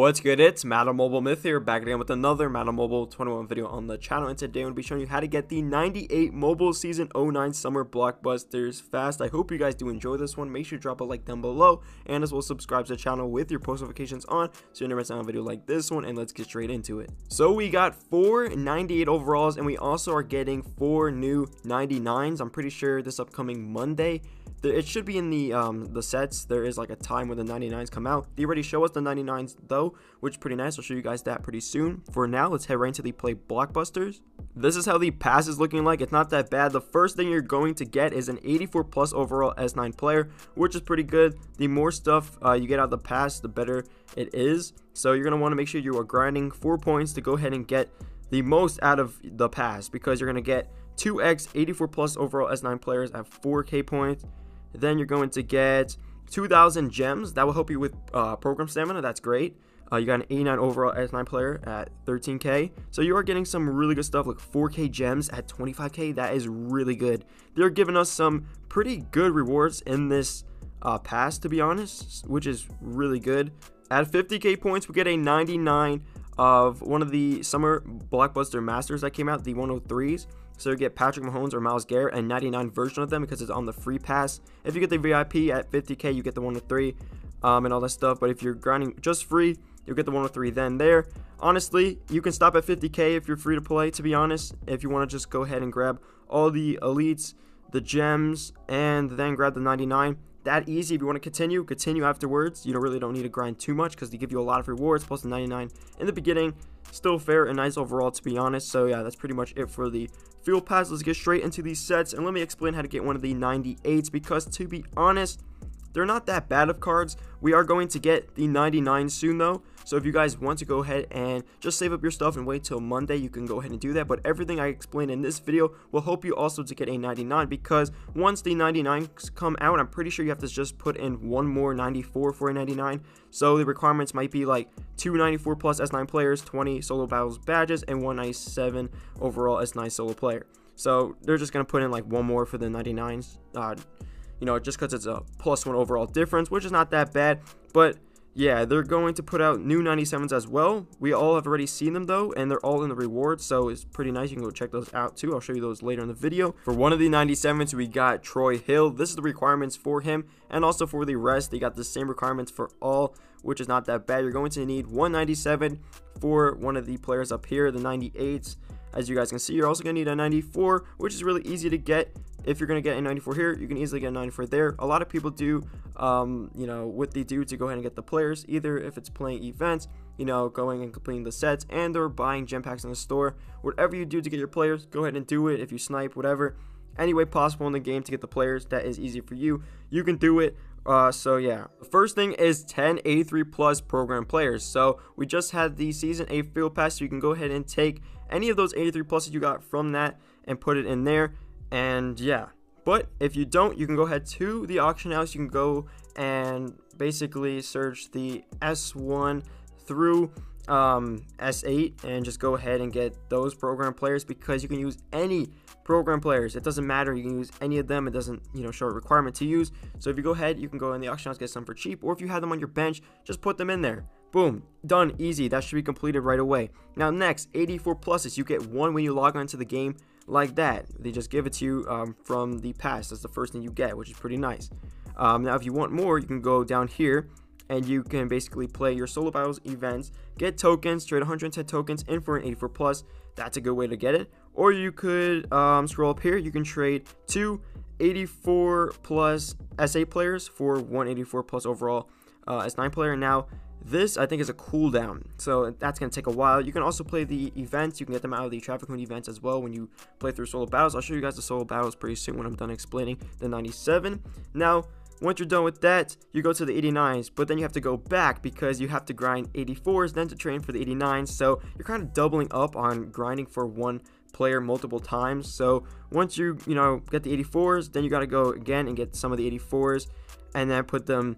What's good? It's Madden Mobile Myth here, back again with another Madden Mobile 21 video on the channel. And today I'm going to be showing you how to get the 98 Mobile Season 09 Summer Blockbusters fast. I hope you guys do enjoy this one. Make sure to drop a like down below and as well subscribe to the channel with your post notifications on so you never miss out on a video like this one. And let's get straight into it. So we got four 98 overalls and we also are getting four new 99s. I'm pretty sure this upcoming Monday it should be in the um, the sets. There is like a time when the 99s come out. They already show us the 99s though, which is pretty nice. I'll show you guys that pretty soon. For now, let's head right into the play blockbusters. This is how the pass is looking like. It's not that bad. The first thing you're going to get is an 84 plus overall S9 player, which is pretty good. The more stuff uh, you get out of the pass, the better it is. So you're going to want to make sure you are grinding four points to go ahead and get the most out of the pass because you're going to get 2x 84 plus overall S9 players at 4k points then you're going to get 2,000 gems. That will help you with uh, program stamina. That's great. Uh, you got an 89 overall S9 player at 13k. So you are getting some really good stuff like 4k gems at 25k. That is really good. They're giving us some pretty good rewards in this uh, pass, to be honest, which is really good. At 50k points, we get a 99 of one of the summer blockbuster masters that came out, the 103s. So you get Patrick Mahomes or Myles Garrett and 99 version of them because it's on the free pass. If you get the VIP at 50k, you get the 103 um, and all that stuff. But if you're grinding just free, you'll get the 103 then there. Honestly, you can stop at 50k if you're free to play, to be honest. If you want to just go ahead and grab all the elites, the gems, and then grab the 99 that easy. If you want to continue, continue afterwards. You don't really don't need to grind too much because they give you a lot of rewards plus the 99 in the beginning. Still fair and nice overall, to be honest. So yeah, that's pretty much it for the field pass. Let's get straight into these sets and let me explain how to get one of the 98s because to be honest, they're not that bad of cards. We are going to get the 99 soon though. So if you guys want to go ahead and just save up your stuff and wait till Monday, you can go ahead and do that. But everything I explained in this video will help you also to get a 99 because once the 99s come out, I'm pretty sure you have to just put in one more 94 for a 99. So the requirements might be like two 94 plus S9 players, 20 solo battles badges, and 197 overall S9 solo player. So they're just going to put in like one more for the 99s. Uh, you know, just because it's a plus one overall difference, which is not that bad. But yeah, they're going to put out new 97s as well. We all have already seen them though, and they're all in the rewards, so it's pretty nice. You can go check those out too. I'll show you those later in the video. For one of the 97s, we got Troy Hill. This is the requirements for him, and also for the rest, they got the same requirements for all, which is not that bad. You're going to need 197 for one of the players up here, the 98s. As you guys can see, you're also going to need a 94, which is really easy to get if you're going to get a 94 here, you can easily get a 94 there. A lot of people do, um, you know, what they do to go ahead and get the players, either if it's playing events, you know, going and completing the sets, and or buying gem packs in the store. Whatever you do to get your players, go ahead and do it. If you snipe, whatever, any way possible in the game to get the players that is easy for you, you can do it. Uh, so yeah, the first thing is 10 83 plus program players. So we just had the season A field pass, so you can go ahead and take any of those 83 pluses you got from that and put it in there. And yeah, but if you don't, you can go ahead to the auction house. You can go and basically search the S1 through um, S8 and just go ahead and get those program players because you can use any program players. It doesn't matter. You can use any of them. It doesn't, you know, show a requirement to use. So if you go ahead, you can go in the auction house, get some for cheap. Or if you have them on your bench, just put them in there. Boom, done, easy. That should be completed right away. Now next, 84 pluses. You get one when you log on to the game like that. They just give it to you um, from the past. That's the first thing you get, which is pretty nice. Um, now, if you want more, you can go down here and you can basically play your solo battles events, get tokens, trade 110 tokens in for an 84 plus. That's a good way to get it. Or you could um, scroll up here. You can trade two 84 plus S8 players for 184 plus overall uh, S9 player. Now, this, I think, is a cooldown, so that's going to take a while. You can also play the events. You can get them out of the Traffic Cone events as well when you play through solo battles. I'll show you guys the solo battles pretty soon when I'm done explaining the 97. Now, once you're done with that, you go to the 89s, but then you have to go back because you have to grind 84s, then to train for the 89s. So you're kind of doubling up on grinding for one player multiple times. So once you, you know, get the 84s, then you got to go again and get some of the 84s and then put them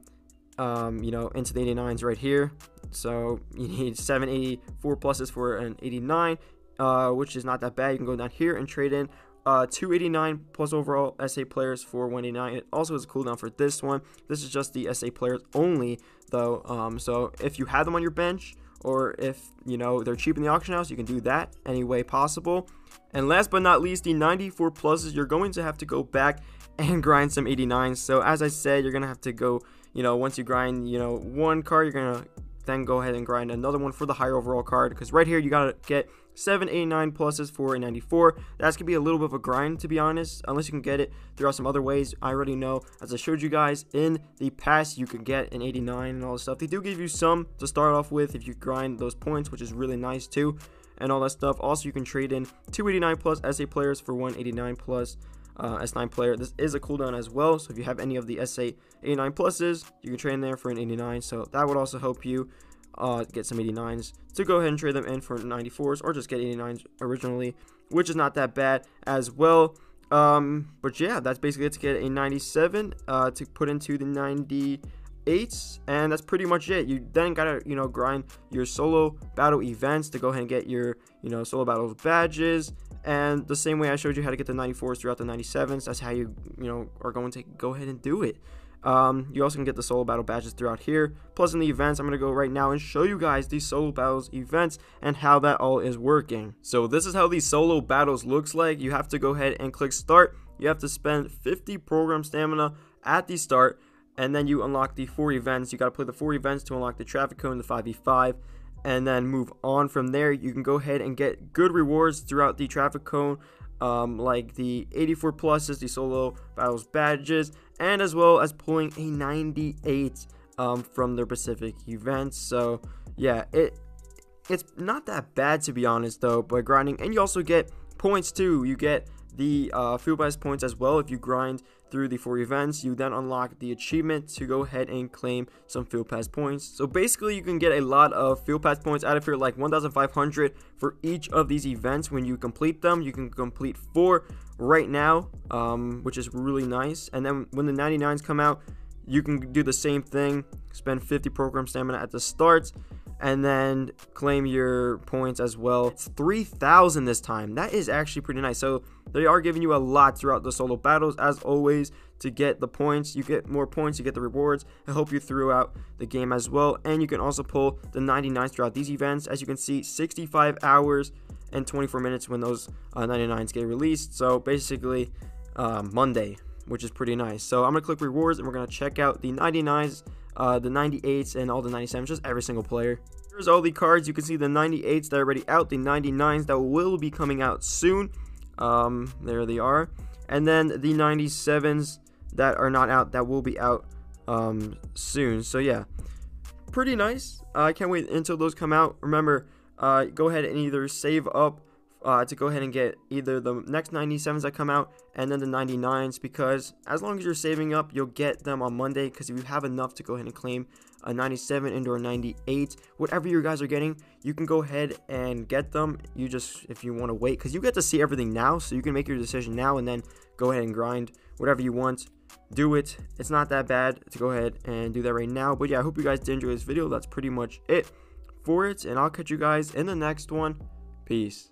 um, you know, into the 89s right here. So you need 784 pluses for an 89. uh, which is not that bad. You can go down here and trade in uh, 289 plus overall S8 players for 189. It also has a cooldown for this one. This is just the S8 players only, though. Um, so if you have them on your bench, or if you know they're cheap in the auction house, you can do that any way possible. And last but not least, the 94 pluses, you're going to have to go back and grind some 89s. So as I said, you're gonna have to go, you know, once you grind, you know, one card, you're gonna then go ahead and grind another one for the higher overall card because right here you gotta get 789 pluses for a 94 that's gonna be a little bit of a grind to be honest unless you can get it throughout some other ways. I already know as i showed you guys in the past you can get an 89 and all this stuff. They do give you some to start off with if you grind those points which is really nice too and all that stuff. Also you can trade in 289 plus sa players for 189 plus uh, S9 player. This is a cooldown as well, so if you have any of the S8 89 pluses, you can trade in there for an 89. So that would also help you uh, get some 89s to go ahead and trade them in for 94s or just get 89s originally, which is not that bad as well. Um, but yeah, that's basically it to get a 97 uh, to put into the 98s, and that's pretty much it. You then gotta you know grind your solo battle events to go ahead and get your you know solo battles badges and the same way I showed you how to get the 94s throughout the 97s, that's how you, you know, are going to go ahead and do it. Um, you also can get the solo battle badges throughout here. Plus in the events, I'm going to go right now and show you guys these solo battles events and how that all is working. So this is how these solo battles looks like. You have to go ahead and click start. You have to spend 50 program stamina at the start and then you unlock the four events. You got to play the four events to unlock the traffic cone, the 5v5, and then move on from there. You can go ahead and get good rewards throughout the traffic cone, um, like the 84 pluses, the solo battles badges, and as well as pulling a 98 um, from their Pacific events. So yeah, it it's not that bad to be honest though by grinding, and you also get points too. You get the uh, field pass points as well if you grind through the four events you then unlock the achievement to go ahead and claim some field pass points. So basically you can get a lot of field pass points out of here like 1500 for each of these events. When you complete them you can complete four right now um, which is really nice. And then when the 99s come out you can do the same thing spend 50 program stamina at the start and then claim your points as well. It's 3,000 this time. That is actually pretty nice. So they are giving you a lot throughout the solo battles. As always, to get the points, you get more points, you get the rewards. I help you throughout the game as well. And you can also pull the 99s throughout these events. As you can see, 65 hours and 24 minutes when those uh, 99s get released. So basically, uh, Monday, which is pretty nice. So I'm going to click rewards and we're going to check out the 99s uh, the 98s, and all the 97s, just every single player. Here's all the cards. You can see the 98s that are already out, the 99s that will be coming out soon. Um, there they are. And then the 97s that are not out that will be out um, soon. So yeah, pretty nice. I can't wait until those come out. Remember, uh, go ahead and either save up uh, to go ahead and get either the next 97s that come out and then the 99s because as long as you're saving up, you'll get them on Monday because if you have enough to go ahead and claim a 97 into a 98, whatever you guys are getting, you can go ahead and get them. You just, if you want to wait, because you get to see everything now, so you can make your decision now and then go ahead and grind whatever you want. Do it. It's not that bad to go ahead and do that right now. But yeah, I hope you guys did enjoy this video. That's pretty much it for it. And I'll catch you guys in the next one. Peace.